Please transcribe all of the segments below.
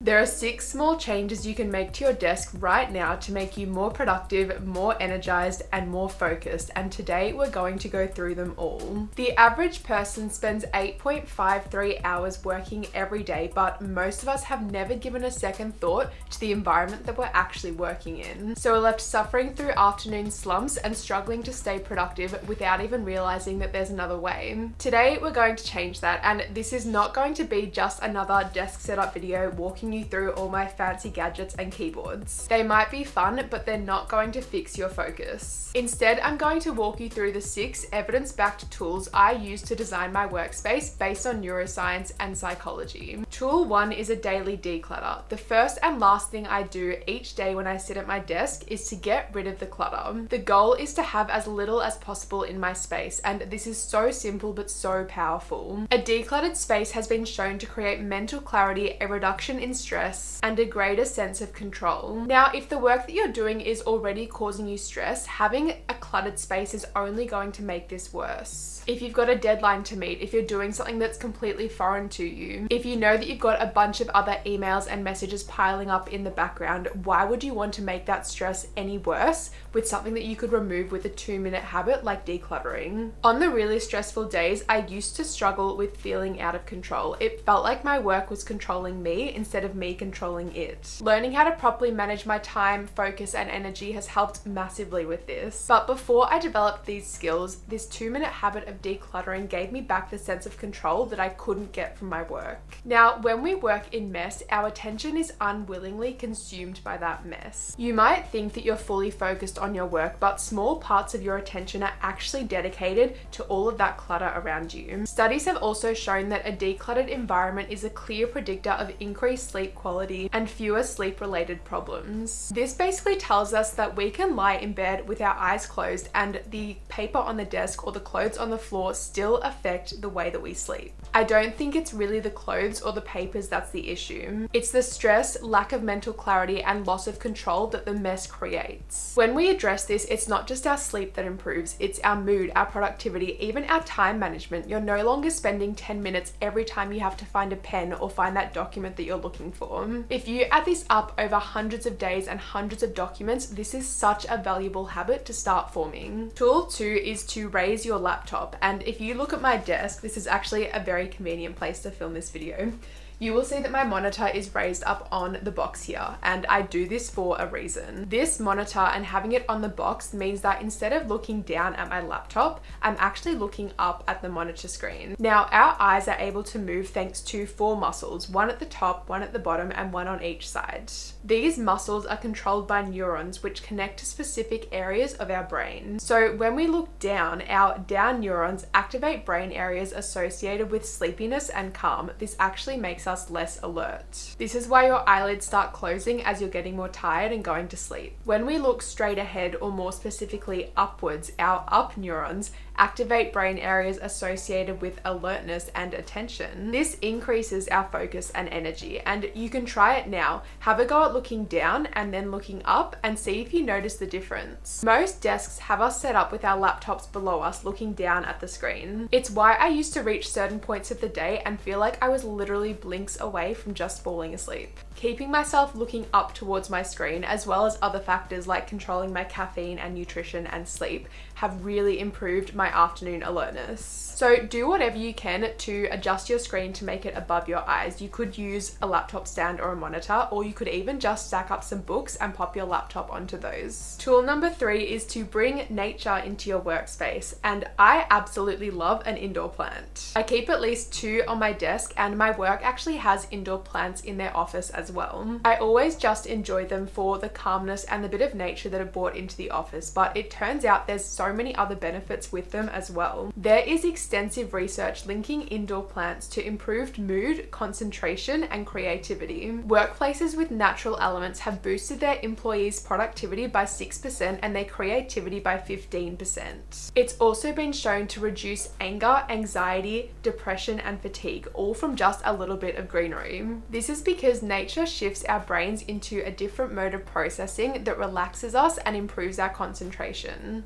There are six small changes you can make to your desk right now to make you more productive, more energized, and more focused. And today we're going to go through them all. The average person spends 8.53 hours working every day, but most of us have never given a second thought to the environment that we're actually working in. So we're left suffering through afternoon slumps and struggling to stay productive without even realizing that there's another way. Today we're going to change that, and this is not going to be just another desk setup video walking you through all my fancy gadgets and keyboards. They might be fun, but they're not going to fix your focus. Instead, I'm going to walk you through the six evidence-backed tools I use to design my workspace based on neuroscience and psychology. Tool one is a daily declutter. The first and last thing I do each day when I sit at my desk is to get rid of the clutter. The goal is to have as little as possible in my space, and this is so simple but so powerful. A decluttered space has been shown to create mental clarity, a reduction in stress, and a greater sense of control. Now, if the work that you're doing is already causing you stress, having a cluttered space is only going to make this worse if you've got a deadline to meet, if you're doing something that's completely foreign to you, if you know that you've got a bunch of other emails and messages piling up in the background, why would you want to make that stress any worse with something that you could remove with a two minute habit like decluttering? On the really stressful days, I used to struggle with feeling out of control. It felt like my work was controlling me instead of me controlling it. Learning how to properly manage my time, focus, and energy has helped massively with this. But before I developed these skills, this two minute habit of decluttering gave me back the sense of control that I couldn't get from my work. Now, when we work in mess, our attention is unwillingly consumed by that mess. You might think that you're fully focused on your work, but small parts of your attention are actually dedicated to all of that clutter around you. Studies have also shown that a decluttered environment is a clear predictor of increased sleep quality and fewer sleep related problems. This basically tells us that we can lie in bed with our eyes closed and the paper on the desk or the clothes on the floor still affect the way that we sleep. I don't think it's really the clothes or the papers that's the issue. It's the stress, lack of mental clarity, and loss of control that the mess creates. When we address this, it's not just our sleep that improves, it's our mood, our productivity, even our time management. You're no longer spending 10 minutes every time you have to find a pen or find that document that you're looking for. If you add this up over hundreds of days and hundreds of documents, this is such a valuable habit to start forming. Tool two is to raise your laptop. And if you look at my desk, this is actually a very convenient place to film this video you will see that my monitor is raised up on the box here and I do this for a reason. This monitor and having it on the box means that instead of looking down at my laptop, I'm actually looking up at the monitor screen. Now our eyes are able to move thanks to four muscles, one at the top, one at the bottom and one on each side. These muscles are controlled by neurons which connect to specific areas of our brain. So when we look down, our down neurons activate brain areas associated with sleepiness and calm. This actually makes us less alert. This is why your eyelids start closing as you're getting more tired and going to sleep. When we look straight ahead or more specifically upwards, our up neurons activate brain areas associated with alertness and attention. This increases our focus and energy and you can try it now. Have a go at looking down and then looking up and see if you notice the difference. Most desks have us set up with our laptops below us looking down at the screen. It's why I used to reach certain points of the day and feel like I was literally blinks away from just falling asleep. Keeping myself looking up towards my screen as well as other factors like controlling my caffeine and nutrition and sleep have really improved my afternoon alertness. So do whatever you can to adjust your screen to make it above your eyes. You could use a laptop stand or a monitor, or you could even just stack up some books and pop your laptop onto those. Tool number three is to bring nature into your workspace. And I absolutely love an indoor plant. I keep at least two on my desk and my work actually has indoor plants in their office as well. I always just enjoy them for the calmness and the bit of nature that are brought into the office, but it turns out there's so many other benefits with them as well. There is extensive research linking indoor plants to improved mood, concentration, and creativity. Workplaces with natural elements have boosted their employees' productivity by 6% and their creativity by 15%. It's also been shown to reduce anger, anxiety, depression, and fatigue, all from just a little bit of greenery. This is because nature shifts our brains into a different mode of processing that relaxes us and improves our concentration.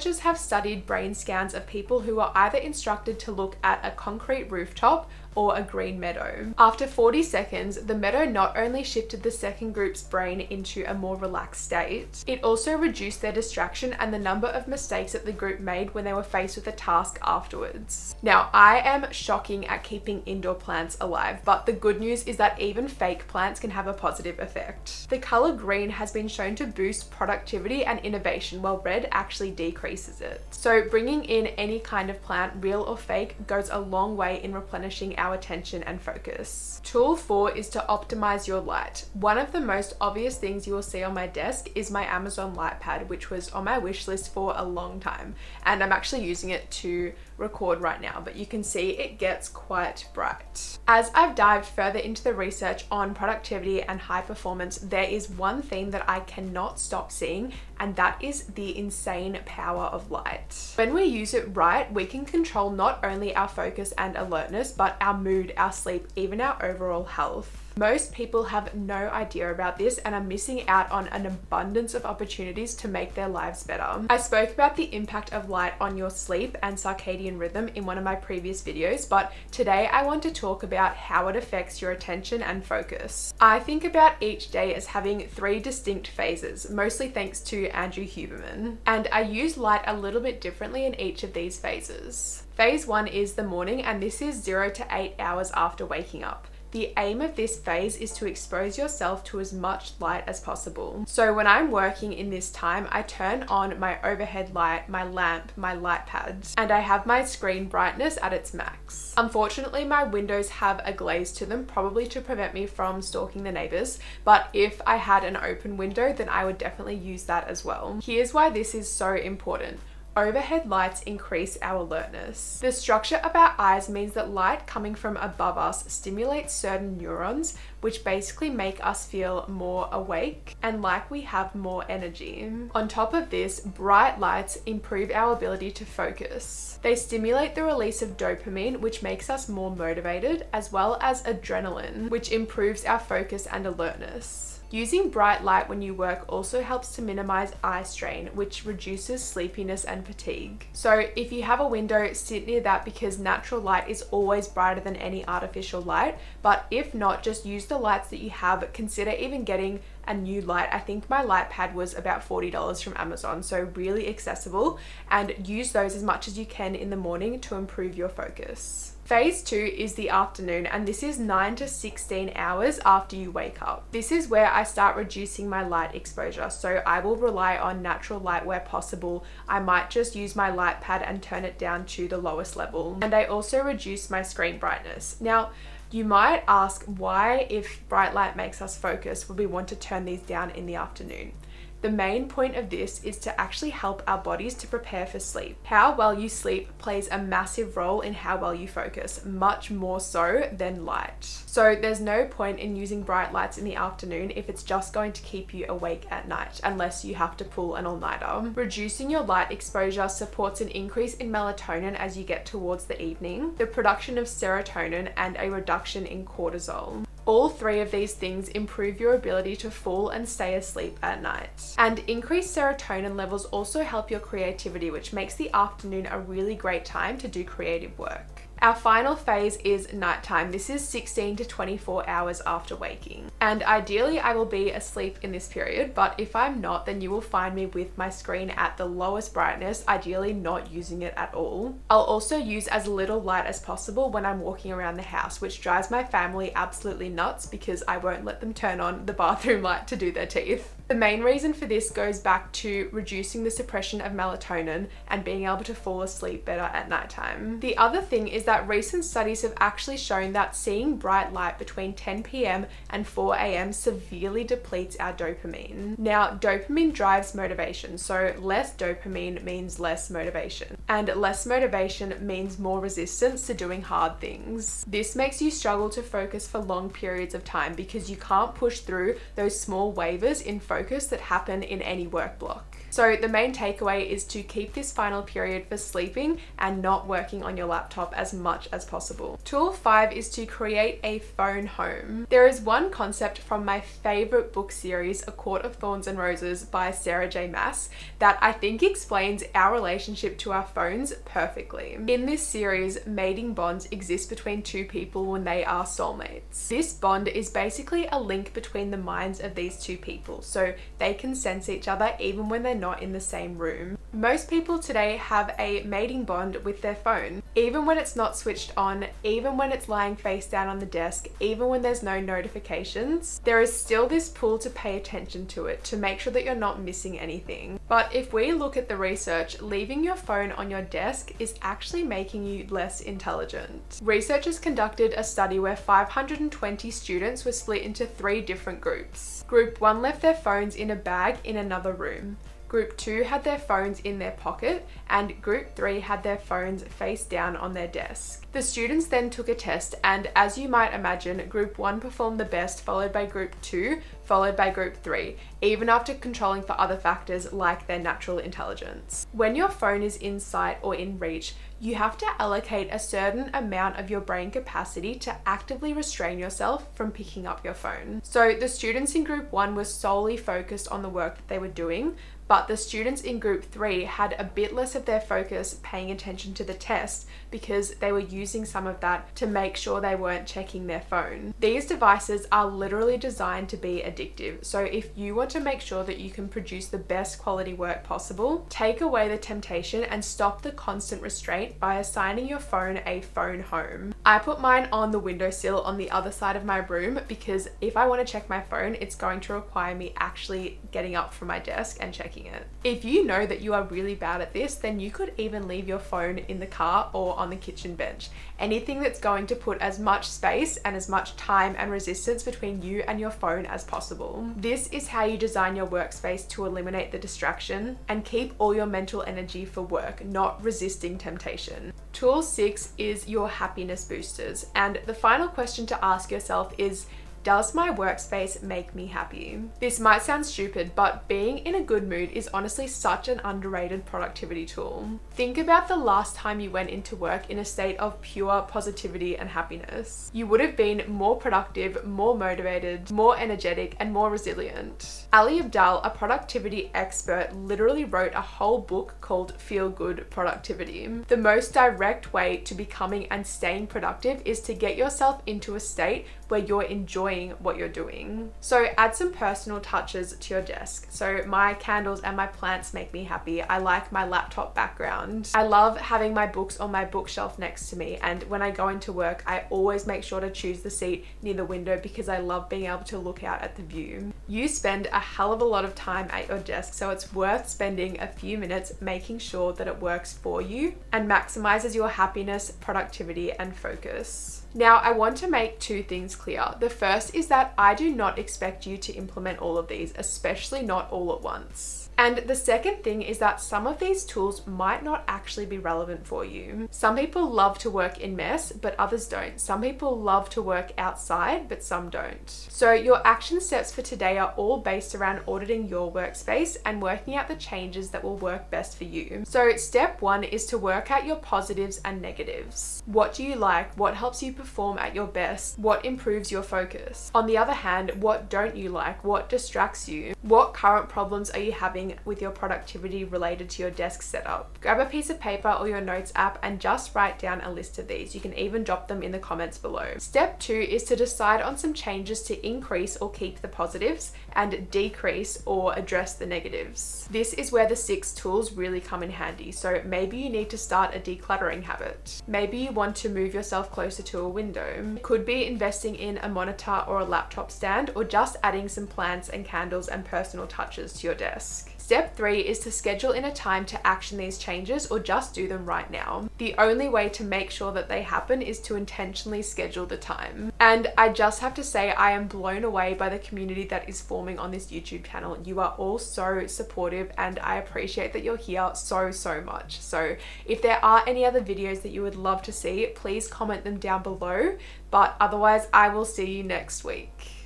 Researchers have studied brain scans of people who are either instructed to look at a concrete rooftop or a green meadow. After 40 seconds, the meadow not only shifted the second group's brain into a more relaxed state, it also reduced their distraction and the number of mistakes that the group made when they were faced with a task afterwards. Now, I am shocking at keeping indoor plants alive, but the good news is that even fake plants can have a positive effect. The color green has been shown to boost productivity and innovation, while red actually decreases it. So bringing in any kind of plant, real or fake, goes a long way in replenishing our attention and focus. Tool four is to optimize your light. One of the most obvious things you will see on my desk is my Amazon light pad, which was on my wish list for a long time. And I'm actually using it to record right now, but you can see it gets quite bright. As I've dived further into the research on productivity and high performance, there is one theme that I cannot stop seeing, and that is the insane power of light. When we use it right, we can control not only our focus and alertness, but our mood, our sleep, even our overall health. Most people have no idea about this and are missing out on an abundance of opportunities to make their lives better. I spoke about the impact of light on your sleep and circadian rhythm in one of my previous videos, but today I want to talk about how it affects your attention and focus. I think about each day as having three distinct phases, mostly thanks to Andrew Huberman, and I use light a little bit differently in each of these phases. Phase one is the morning, and this is zero to eight hours after waking up. The aim of this phase is to expose yourself to as much light as possible. So when I'm working in this time, I turn on my overhead light, my lamp, my light pads, and I have my screen brightness at its max. Unfortunately, my windows have a glaze to them, probably to prevent me from stalking the neighbors, but if I had an open window, then I would definitely use that as well. Here's why this is so important. Overhead lights increase our alertness. The structure of our eyes means that light coming from above us stimulates certain neurons, which basically make us feel more awake and like we have more energy. On top of this, bright lights improve our ability to focus. They stimulate the release of dopamine, which makes us more motivated, as well as adrenaline, which improves our focus and alertness. Using bright light when you work also helps to minimize eye strain, which reduces sleepiness and fatigue. So if you have a window, sit near that because natural light is always brighter than any artificial light. But if not, just use the lights that you have. Consider even getting a new light. I think my light pad was about $40 from Amazon, so really accessible and use those as much as you can in the morning to improve your focus. Phase two is the afternoon, and this is 9 to 16 hours after you wake up. This is where I start reducing my light exposure, so I will rely on natural light where possible. I might just use my light pad and turn it down to the lowest level. And I also reduce my screen brightness. Now, you might ask why, if bright light makes us focus, would we want to turn these down in the afternoon? The main point of this is to actually help our bodies to prepare for sleep. How well you sleep plays a massive role in how well you focus, much more so than light. So there's no point in using bright lights in the afternoon if it's just going to keep you awake at night, unless you have to pull an all-nighter. Reducing your light exposure supports an increase in melatonin as you get towards the evening, the production of serotonin, and a reduction in cortisol. All three of these things improve your ability to fall and stay asleep at night. And increased serotonin levels also help your creativity, which makes the afternoon a really great time to do creative work. Our final phase is nighttime. This is 16 to 24 hours after waking. And ideally I will be asleep in this period, but if I'm not, then you will find me with my screen at the lowest brightness, ideally not using it at all. I'll also use as little light as possible when I'm walking around the house, which drives my family absolutely nuts because I won't let them turn on the bathroom light to do their teeth. The main reason for this goes back to reducing the suppression of melatonin and being able to fall asleep better at nighttime. The other thing is that recent studies have actually shown that seeing bright light between 10 p.m. and 4 a.m. severely depletes our dopamine. Now, dopamine drives motivation, so less dopamine means less motivation, and less motivation means more resistance to doing hard things. This makes you struggle to focus for long periods of time because you can't push through those small wavers in focus focus that happen in any work block. So the main takeaway is to keep this final period for sleeping and not working on your laptop as much as possible. Tool five is to create a phone home. There is one concept from my favorite book series, A Court of Thorns and Roses by Sarah J. Maas that I think explains our relationship to our phones perfectly. In this series, mating bonds exist between two people when they are soulmates. This bond is basically a link between the minds of these two people, so they can sense each other even when they're not in the same room. Most people today have a mating bond with their phone, even when it's not switched on, even when it's lying face down on the desk, even when there's no notifications. There is still this pull to pay attention to it to make sure that you're not missing anything. But if we look at the research, leaving your phone on your desk is actually making you less intelligent. Researchers conducted a study where 520 students were split into three different groups. Group 1 left their phones in a bag in another room. Group 2 had their phones in their pocket, and Group 3 had their phones face down on their desk. The students then took a test, and as you might imagine, Group 1 performed the best, followed by Group 2, followed by Group 3, even after controlling for other factors like their natural intelligence. When your phone is in sight or in reach, you have to allocate a certain amount of your brain capacity to actively restrain yourself from picking up your phone. So the students in group one were solely focused on the work that they were doing, but the students in group three had a bit less of their focus paying attention to the test because they were using some of that to make sure they weren't checking their phone. These devices are literally designed to be addictive. So if you want to make sure that you can produce the best quality work possible, take away the temptation and stop the constant restraint by assigning your phone a phone home. I put mine on the windowsill on the other side of my room because if I want to check my phone, it's going to require me actually getting up from my desk and checking it. If you know that you are really bad at this, then you could even leave your phone in the car or on the kitchen bench. Anything that's going to put as much space and as much time and resistance between you and your phone as possible. This is how you design your workspace to eliminate the distraction and keep all your mental energy for work, not resisting temptation. Tool six is your happiness boosters. And the final question to ask yourself is does my workspace make me happy? This might sound stupid, but being in a good mood is honestly such an underrated productivity tool. Think about the last time you went into work in a state of pure positivity and happiness. You would have been more productive, more motivated, more energetic, and more resilient. Ali Abdaal, a productivity expert, literally wrote a whole book called Feel Good Productivity. The most direct way to becoming and staying productive is to get yourself into a state where you're enjoying what you're doing. So add some personal touches to your desk. So my candles and my plants make me happy. I like my laptop background. I love having my books on my bookshelf next to me. And when I go into work, I always make sure to choose the seat near the window because I love being able to look out at the view. You spend a hell of a lot of time at your desk, so it's worth spending a few minutes making sure that it works for you and maximizes your happiness, productivity, and focus. Now, I want to make two things clear. The first is that I do not expect you to implement all of these, especially not all at once. And the second thing is that some of these tools might not actually be relevant for you. Some people love to work in mess, but others don't. Some people love to work outside, but some don't. So your action steps for today are all based around auditing your workspace and working out the changes that will work best for you. So step one is to work out your positives and negatives. What do you like? What helps you perform at your best? What improves your focus? On the other hand, what don't you like? What distracts you? What current problems are you having with your productivity related to your desk setup. Grab a piece of paper or your notes app and just write down a list of these. You can even drop them in the comments below. Step two is to decide on some changes to increase or keep the positives and decrease or address the negatives. This is where the six tools really come in handy. So maybe you need to start a decluttering habit. Maybe you want to move yourself closer to a window. It could be investing in a monitor or a laptop stand or just adding some plants and candles and personal touches to your desk. Step three is to schedule in a time to action these changes or just do them right now. The only way to make sure that they happen is to intentionally schedule the time. And I just have to say, I am blown away by the community that is forming on this YouTube channel. You are all so supportive and I appreciate that you're here so, so much. So if there are any other videos that you would love to see, please comment them down below. But otherwise, I will see you next week.